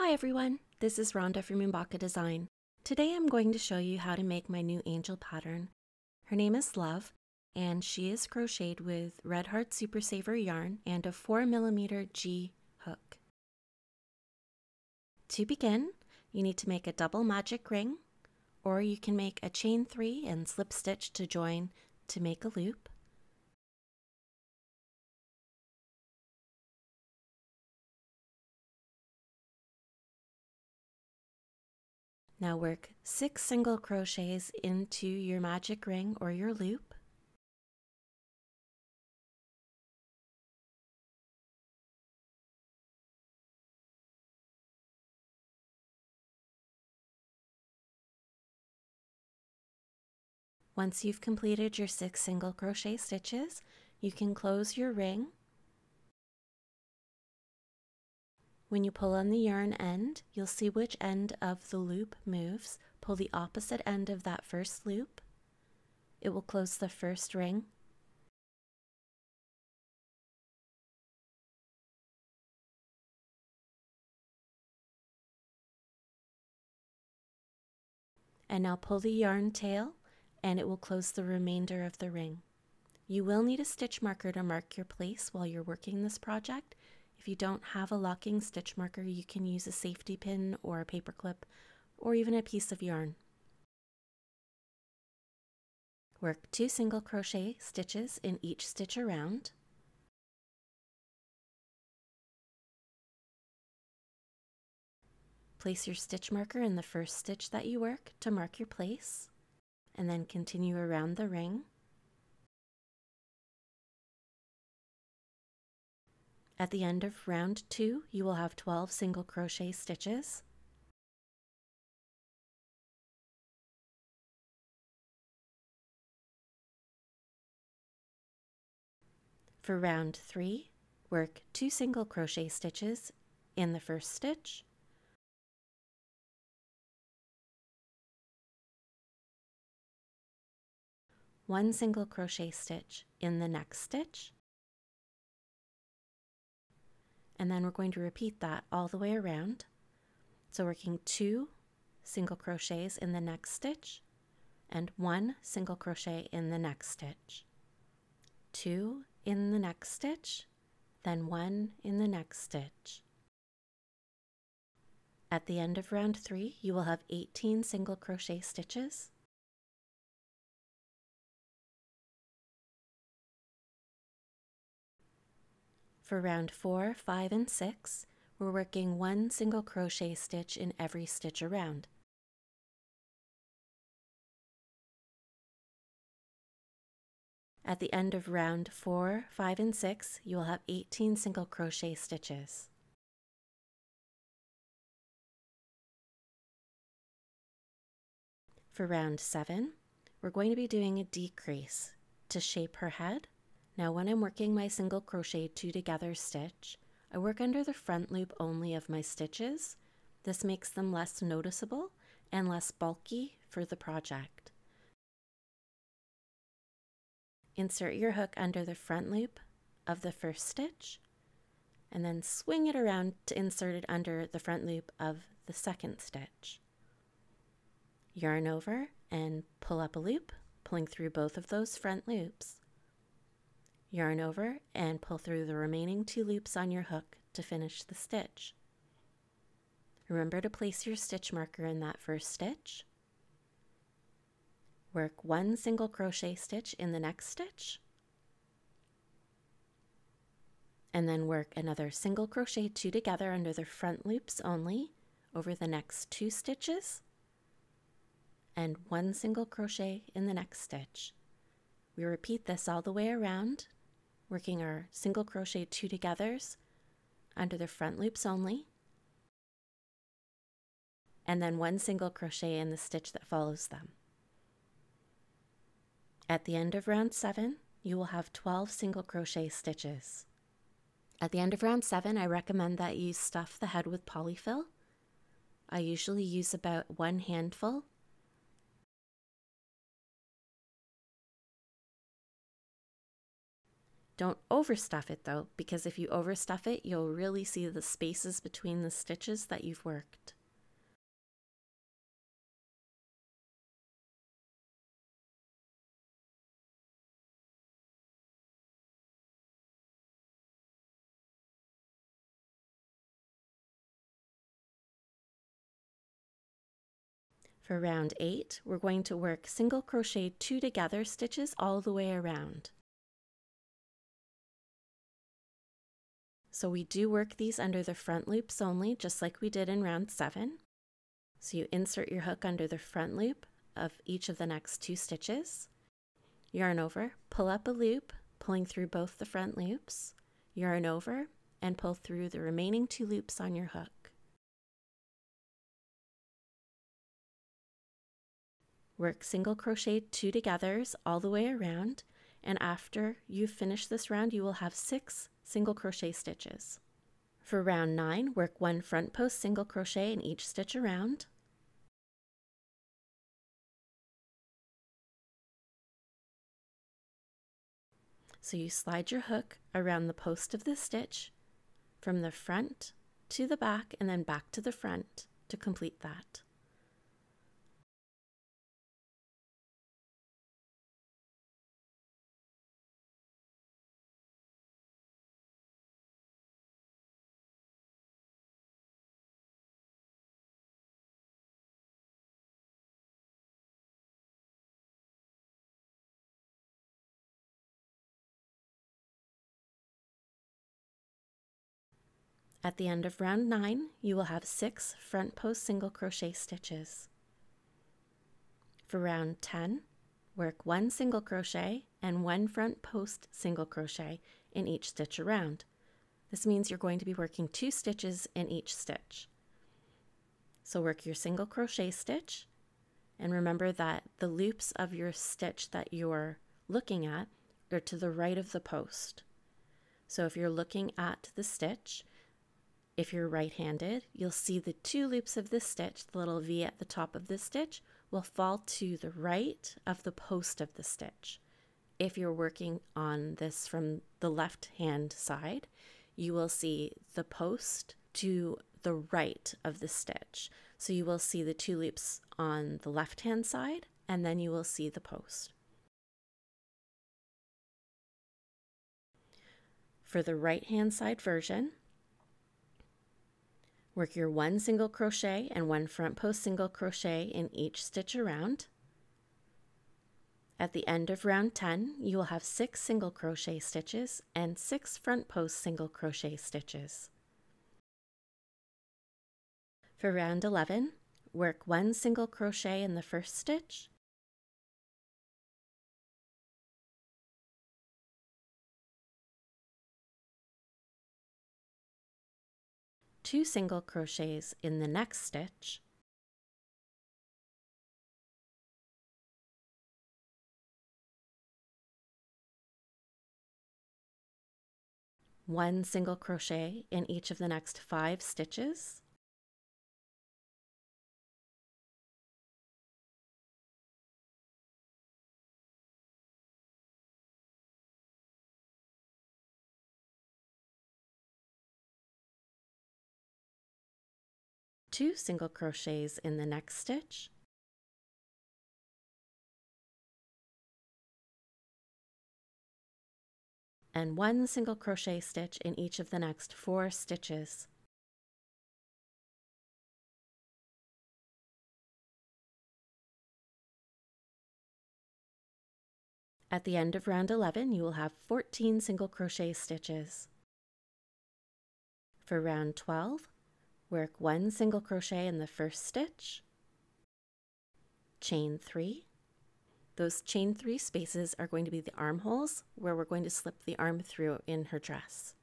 Hi everyone, this is Rhondda from Oombawka Design. Today I'm going to show you how to make my new angel pattern. Her name is Love, and she is crocheted with Red Heart Super Saver yarn and a 4mm G hook. To begin, you need to make a double magic ring, or you can make a chain 3 and slip stitch to join to make a loop. Now work six single crochets into your magic ring or your loop. Once you've completed your six single crochet stitches, you can close your ring When you pull on the yarn end, you'll see which end of the loop moves. Pull the opposite end of that first loop. It will close the first ring. And now pull the yarn tail and it will close the remainder of the ring. You will need a stitch marker to mark your place while you're working this project if you don't have a locking stitch marker, you can use a safety pin or a paper clip or even a piece of yarn. Work two single crochet stitches in each stitch around. Place your stitch marker in the first stitch that you work to mark your place, and then continue around the ring. At the end of round two, you will have 12 single crochet stitches. For round three, work two single crochet stitches in the first stitch, one single crochet stitch in the next stitch, and then we're going to repeat that all the way around. So working two single crochets in the next stitch and one single crochet in the next stitch. Two in the next stitch, then one in the next stitch. At the end of round three, you will have 18 single crochet stitches For round 4, 5, and 6, we're working one single crochet stitch in every stitch around. At the end of round 4, 5, and 6, you will have 18 single crochet stitches. For round 7, we're going to be doing a decrease to shape her head now when I'm working my single crochet two together stitch, I work under the front loop only of my stitches. This makes them less noticeable and less bulky for the project. Insert your hook under the front loop of the first stitch and then swing it around to insert it under the front loop of the second stitch. Yarn over and pull up a loop, pulling through both of those front loops. Yarn over and pull through the remaining two loops on your hook to finish the stitch. Remember to place your stitch marker in that first stitch. Work one single crochet stitch in the next stitch. And then work another single crochet two together under the front loops only over the next two stitches and one single crochet in the next stitch. We repeat this all the way around working our single crochet two togethers under the front loops only, and then one single crochet in the stitch that follows them. At the end of round 7, you will have 12 single crochet stitches. At the end of round 7, I recommend that you stuff the head with Poly-Fil. I usually use about one handful Don't overstuff it though, because if you overstuff it, you'll really see the spaces between the stitches that you've worked. For round 8, we're going to work single crochet 2 together stitches all the way around. So we do work these under the front loops only, just like we did in round 7. So you insert your hook under the front loop of each of the next two stitches, yarn over, pull up a loop, pulling through both the front loops, yarn over, and pull through the remaining two loops on your hook. Work single crochet two togethers all the way around and after you finish this round you will have six single crochet stitches. For round 9 work one front post single crochet in each stitch around. So you slide your hook around the post of the stitch from the front to the back and then back to the front to complete that. At the end of round 9, you will have 6 front post single crochet stitches. For round 10, work 1 single crochet and 1 front post single crochet in each stitch around. This means you're going to be working 2 stitches in each stitch. So work your single crochet stitch and remember that the loops of your stitch that you're looking at are to the right of the post. So if you're looking at the stitch, if you're right-handed, you'll see the two loops of this stitch, the little V at the top of this stitch, will fall to the right of the post of the stitch. If you're working on this from the left hand side, you will see the post to the right of the stitch. So you will see the two loops on the left hand side and then you will see the post. For the right hand side version, Work your one single crochet and one front post single crochet in each stitch around. At the end of round 10, you will have six single crochet stitches and six front post single crochet stitches. For round 11, work one single crochet in the first stitch two single crochets in the next stitch. One single crochet in each of the next five stitches two single crochets in the next stitch and one single crochet stitch in each of the next four stitches. At the end of round 11, you will have 14 single crochet stitches. For round 12, Work one single crochet in the first stitch, chain three. Those chain three spaces are going to be the armholes where we're going to slip the arm through in her dress.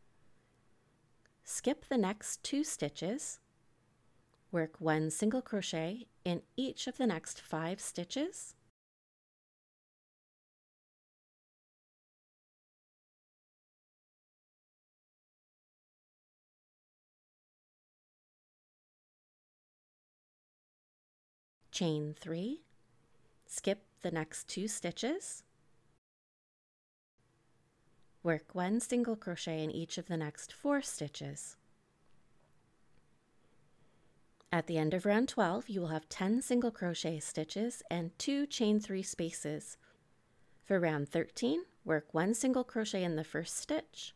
Skip the next two stitches, work one single crochet in each of the next five stitches, chain three, skip the next two stitches, Work one single crochet in each of the next four stitches. At the end of round 12, you will have 10 single crochet stitches and 2 chain 3 spaces. For round 13, work one single crochet in the first stitch,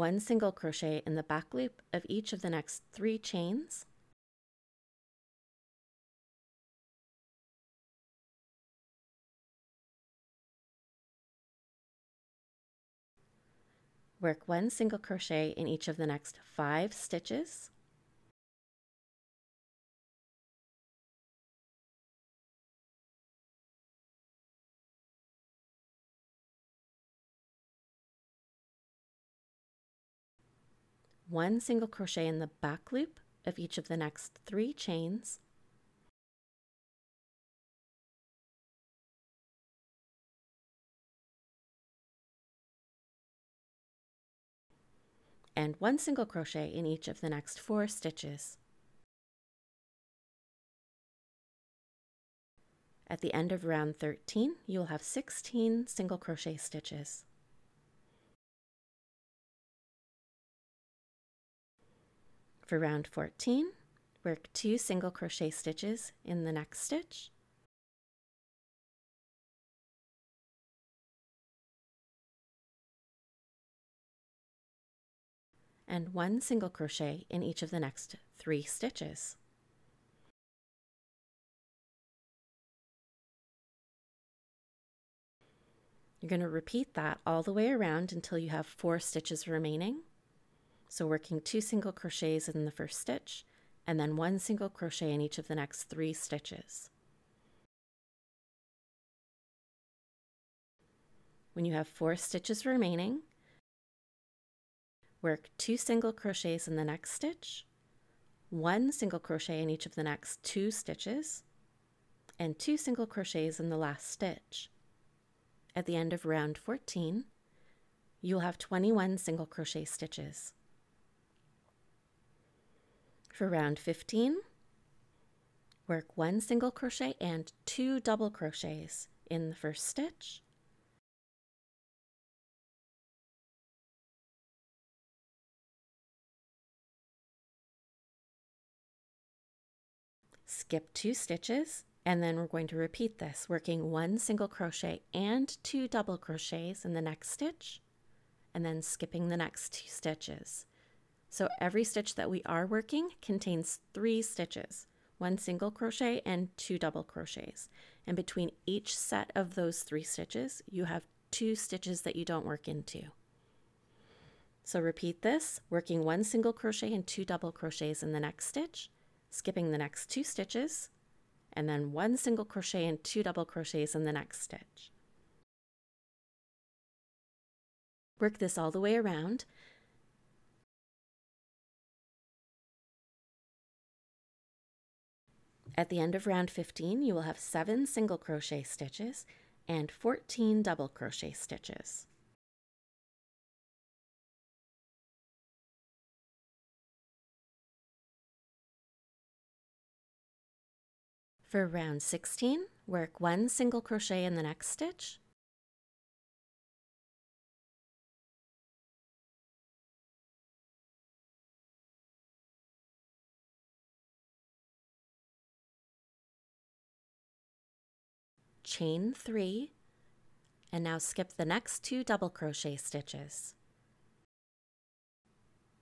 one single crochet in the back loop of each of the next three chains, Work one single crochet in each of the next five stitches. One single crochet in the back loop of each of the next three chains. and one single crochet in each of the next four stitches. At the end of round 13, you will have 16 single crochet stitches. For round 14, work two single crochet stitches in the next stitch and one single crochet in each of the next three stitches. You're going to repeat that all the way around until you have four stitches remaining. So working two single crochets in the first stitch and then one single crochet in each of the next three stitches. When you have four stitches remaining, Work two single crochets in the next stitch, one single crochet in each of the next two stitches, and two single crochets in the last stitch. At the end of round 14, you'll have 21 single crochet stitches. For round 15, work one single crochet and two double crochets in the first stitch, skip two stitches and then we're going to repeat this working one single crochet and two double crochets in the next stitch and then skipping the next two stitches. So every stitch that we are working contains three stitches, one single crochet and two double crochets. And between each set of those three stitches, you have two stitches that you don't work into. So repeat this, working one single crochet and two double crochets in the next stitch, skipping the next two stitches, and then one single crochet and two double crochets in the next stitch. Work this all the way around. At the end of round 15, you will have 7 single crochet stitches and 14 double crochet stitches. For round 16, work one single crochet in the next stitch, chain three, and now skip the next two double crochet stitches.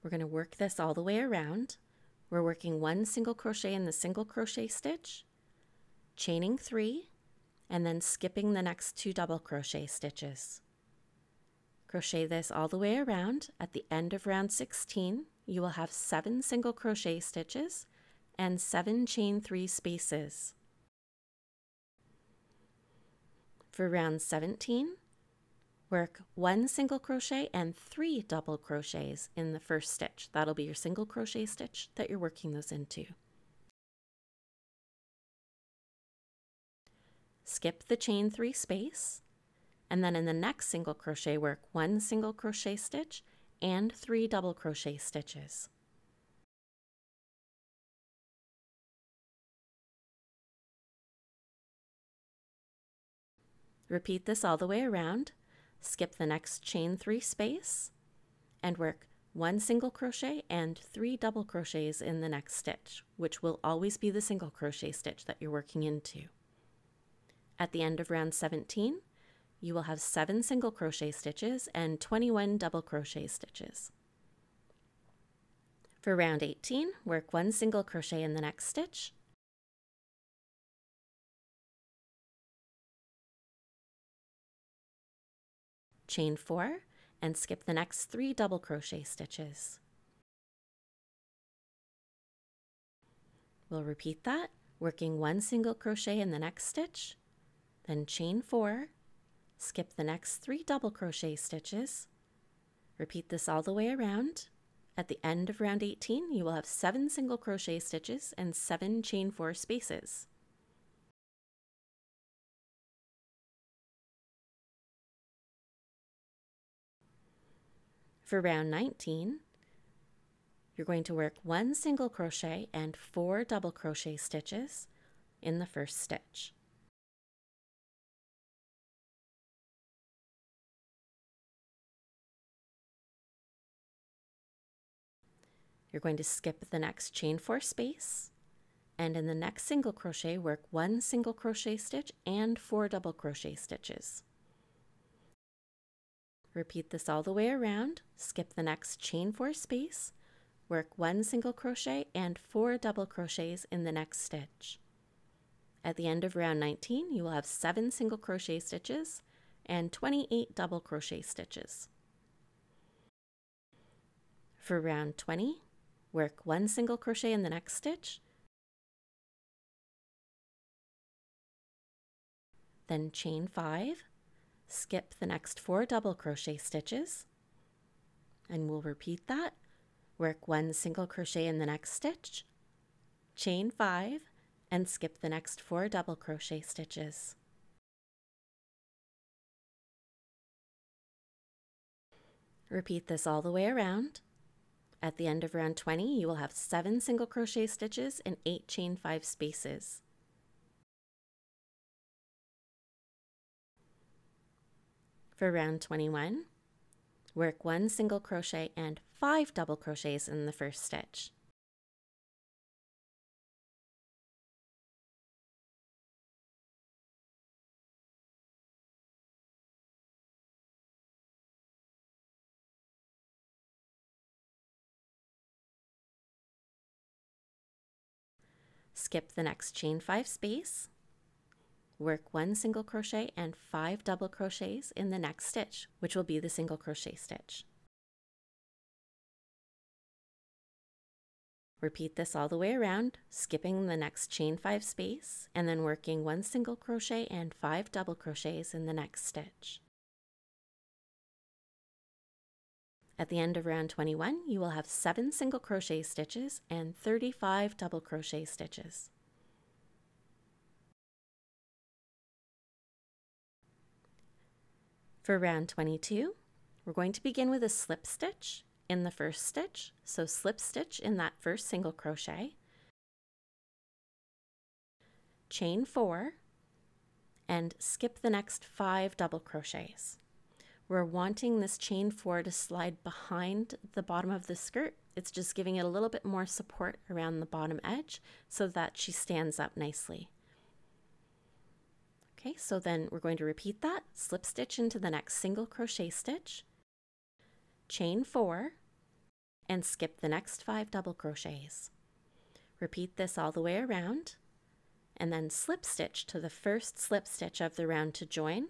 We're going to work this all the way around. We're working one single crochet in the single crochet stitch, chaining three, and then skipping the next two double crochet stitches. Crochet this all the way around. At the end of round 16, you will have seven single crochet stitches and seven chain three spaces. For round 17, work one single crochet and three double crochets in the first stitch. That'll be your single crochet stitch that you're working those into. skip the chain three space, and then in the next single crochet work one single crochet stitch and three double crochet stitches. Repeat this all the way around. Skip the next chain three space and work one single crochet and three double crochets in the next stitch, which will always be the single crochet stitch that you're working into. At the end of round 17, you will have seven single crochet stitches and 21 double crochet stitches. For round 18, work one single crochet in the next stitch, chain 4, and skip the next 3 double crochet stitches. We'll repeat that, working one single crochet in the next stitch, then chain 4, skip the next 3 double crochet stitches, repeat this all the way around. At the end of round 18, you will have 7 single crochet stitches and 7 chain 4 spaces. For round 19, you're going to work one single crochet and four double crochet stitches in the first stitch. You're going to skip the next chain four space and in the next single crochet work one single crochet stitch and four double crochet stitches. Repeat this all the way around, skip the next chain four space, work one single crochet and four double crochets in the next stitch. At the end of round 19, you will have seven single crochet stitches and 28 double crochet stitches. For round 20, work one single crochet in the next stitch, then chain 5, skip the next four double crochet stitches and we'll repeat that. Work one single crochet in the next stitch, chain five, and skip the next four double crochet stitches. Repeat this all the way around. At the end of round 20, you will have seven single crochet stitches and eight chain five spaces. For round 21, work one single crochet and five double crochets in the first stitch. Skip the next chain 5 space Work one single crochet and five double crochets in the next stitch, which will be the single crochet stitch. Repeat this all the way around, skipping the next chain five space and then working one single crochet and five double crochets in the next stitch. At the end of round 21, you will have seven single crochet stitches and 35 double crochet stitches. For round 22, we're going to begin with a slip stitch in the first stitch. So slip stitch in that first single crochet, chain four, and skip the next five double crochets. We're wanting this chain four to slide behind the bottom of the skirt. It's just giving it a little bit more support around the bottom edge so that she stands up nicely. Okay, so then we're going to repeat that, slip stitch into the next single crochet stitch, chain four, and skip the next five double crochets. Repeat this all the way around, and then slip stitch to the first slip stitch of the round to join.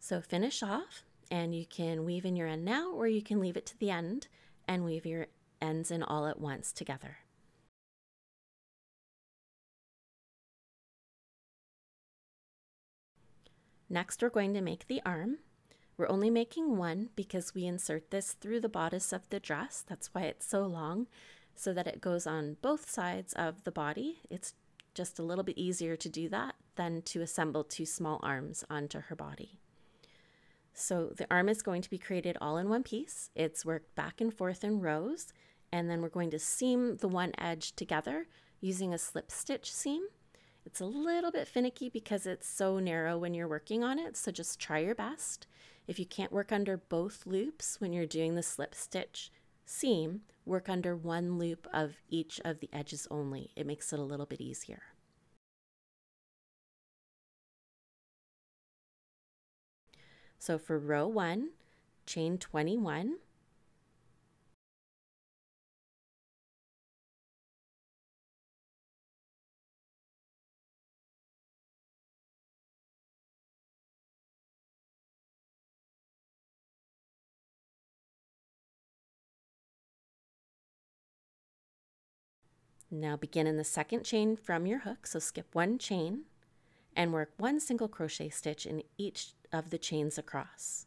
So finish off, and you can weave in your end now, or you can leave it to the end and weave your ends in all at once together. Next, we're going to make the arm. We're only making one because we insert this through the bodice of the dress. That's why it's so long, so that it goes on both sides of the body. It's just a little bit easier to do that than to assemble two small arms onto her body. So the arm is going to be created all in one piece. It's worked back and forth in rows and then we're going to seam the one edge together using a slip stitch seam. It's a little bit finicky because it's so narrow when you're working on it, so just try your best. If you can't work under both loops when you're doing the slip stitch seam, work under one loop of each of the edges only. It makes it a little bit easier. So for row 1, chain 21, Now begin in the second chain from your hook, so skip one chain and work one single crochet stitch in each of the chains across.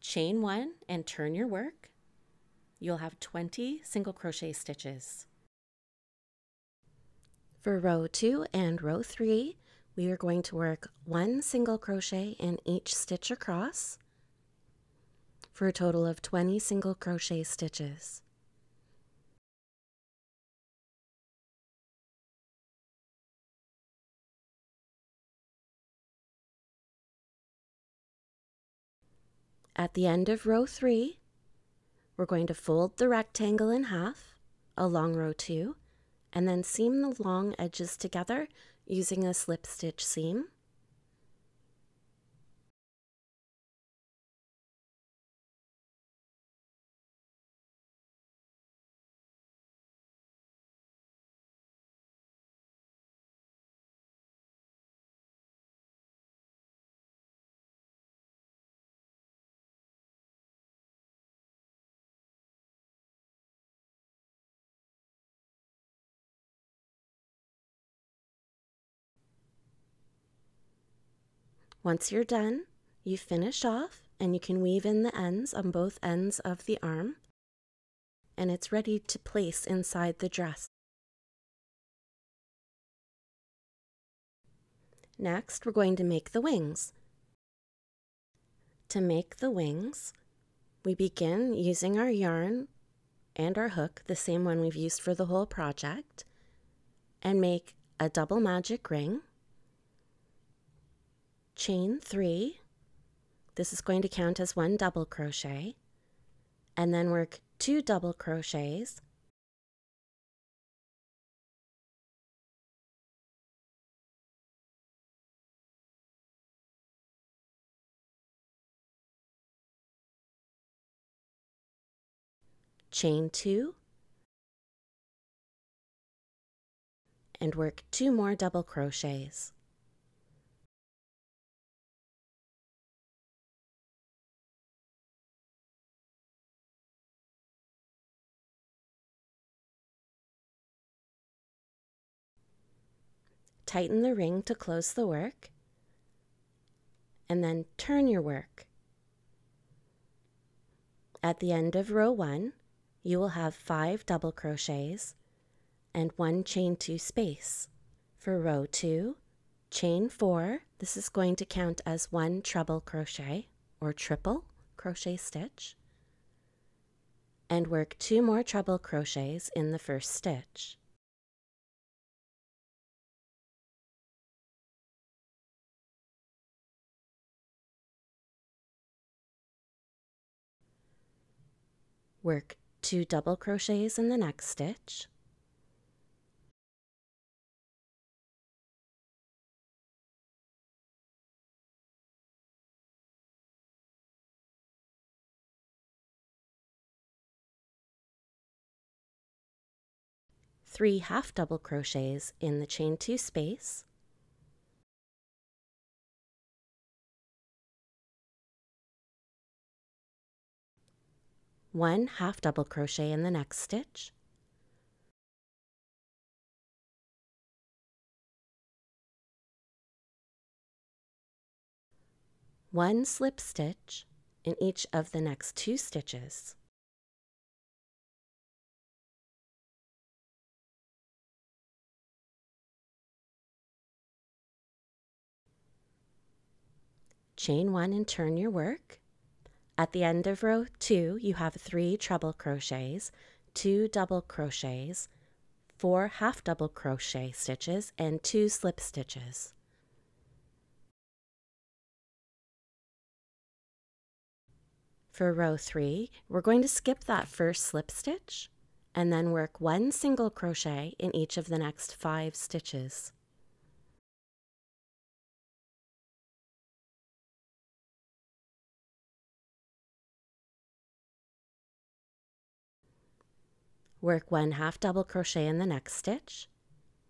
Chain one and turn your work. You'll have 20 single crochet stitches. For row two and row three, we are going to work one single crochet in each stitch across for a total of 20 single crochet stitches. At the end of row 3, we're going to fold the rectangle in half along row 2 and then seam the long edges together using a slip stitch seam. Once you're done, you finish off and you can weave in the ends on both ends of the arm and it's ready to place inside the dress. Next, we're going to make the wings. To make the wings, we begin using our yarn and our hook, the same one we've used for the whole project, and make a double magic ring chain three. This is going to count as one double crochet. And then work two double crochets. Chain two. And work two more double crochets. Tighten the ring to close the work, and then turn your work. At the end of row 1, you will have 5 double crochets and 1 chain 2 space. For row 2, chain 4, this is going to count as 1 treble crochet or triple crochet stitch and work 2 more treble crochets in the first stitch. Work two double crochets in the next stitch. Three half double crochets in the chain two space. One half double crochet in the next stitch, one slip stitch in each of the next two stitches. Chain one and turn your work. At the end of row two, you have three treble crochets, two double crochets, four half double crochet stitches, and two slip stitches. For row three, we're going to skip that first slip stitch and then work one single crochet in each of the next five stitches. Work one half double crochet in the next stitch,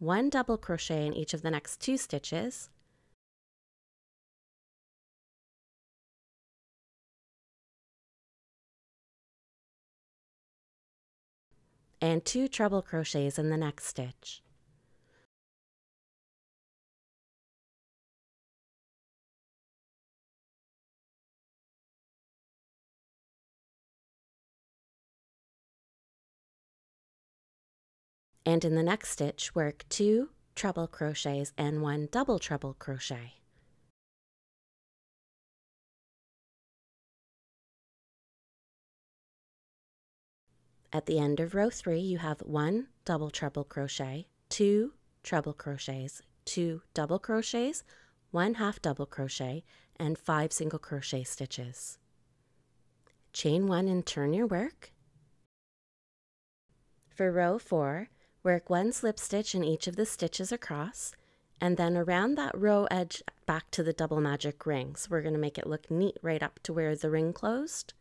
one double crochet in each of the next two stitches, and two treble crochets in the next stitch. And in the next stitch, work two treble crochets and one double treble crochet. At the end of row three, you have one double treble crochet, two treble crochets, two double crochets, one half double crochet, and five single crochet stitches. Chain one and turn your work. For row four, work one slip stitch in each of the stitches across, and then around that row edge back to the double magic ring. So we're going to make it look neat right up to where the ring closed.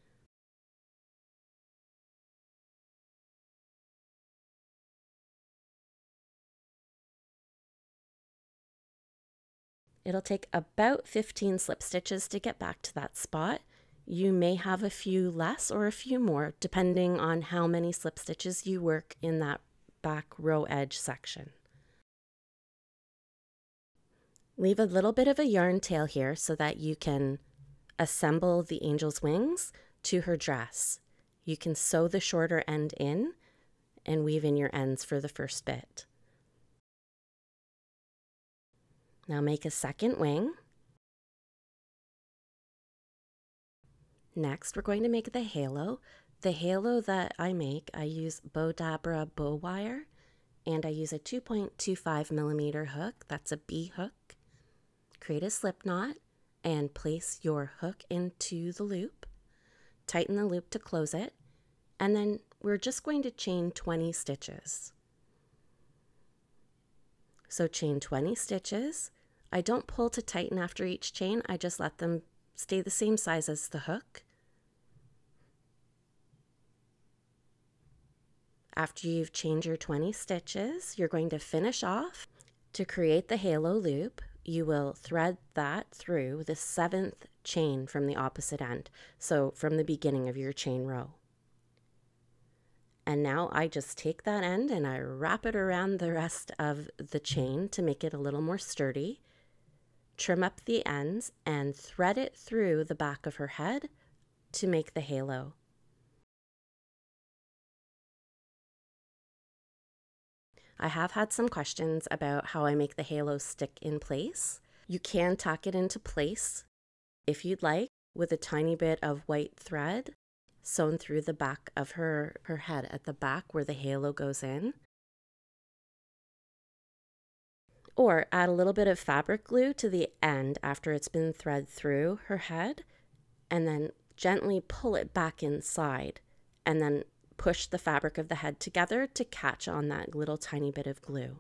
It'll take about 15 slip stitches to get back to that spot. You may have a few less or a few more depending on how many slip stitches you work in that back row edge section. Leave a little bit of a yarn tail here so that you can assemble the angel's wings to her dress. You can sew the shorter end in and weave in your ends for the first bit. Now make a second wing. Next, we're going to make the halo. The halo that I make, I use Bowdabra bow wire, and I use a 2.25 millimeter hook. That's a B hook. Create a slip knot and place your hook into the loop. Tighten the loop to close it, and then we're just going to chain 20 stitches. So chain 20 stitches, I don't pull to tighten after each chain, I just let them stay the same size as the hook. After you've chained your 20 stitches, you're going to finish off. To create the halo loop, you will thread that through the seventh chain from the opposite end, so from the beginning of your chain row. And now I just take that end and I wrap it around the rest of the chain to make it a little more sturdy trim up the ends, and thread it through the back of her head to make the halo. I have had some questions about how I make the halo stick in place. You can tuck it into place if you'd like with a tiny bit of white thread sewn through the back of her, her head at the back where the halo goes in. Or add a little bit of fabric glue to the end after it's been thread through her head and then gently pull it back inside and then push the fabric of the head together to catch on that little tiny bit of glue.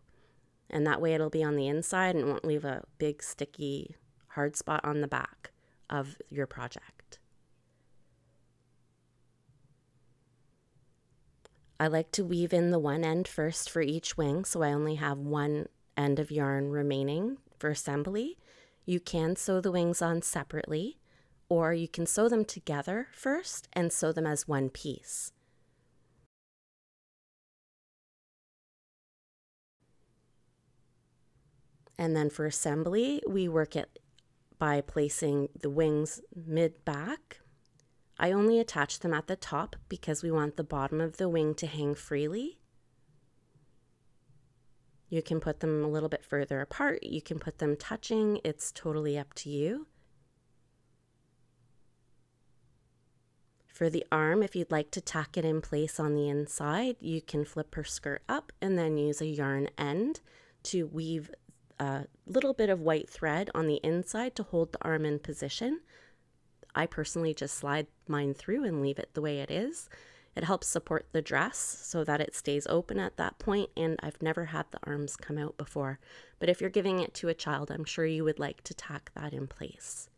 And that way it'll be on the inside and won't leave a big sticky hard spot on the back of your project. I like to weave in the one end first for each wing so I only have one end of yarn remaining for assembly. You can sew the wings on separately, or you can sew them together first and sew them as one piece. And then for assembly, we work it by placing the wings mid-back. I only attach them at the top because we want the bottom of the wing to hang freely. You can put them a little bit further apart. You can put them touching. It's totally up to you. For the arm, if you'd like to tack it in place on the inside, you can flip her skirt up and then use a yarn end to weave a little bit of white thread on the inside to hold the arm in position. I personally just slide mine through and leave it the way it is. It helps support the dress so that it stays open at that point, and I've never had the arms come out before. But if you're giving it to a child, I'm sure you would like to tack that in place.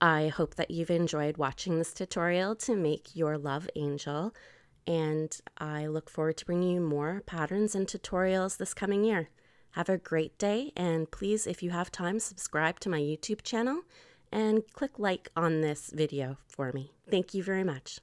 I hope that you've enjoyed watching this tutorial to make your love angel, and I look forward to bringing you more patterns and tutorials this coming year. Have a great day, and please, if you have time, subscribe to my YouTube channel and click like on this video for me. Thank you very much.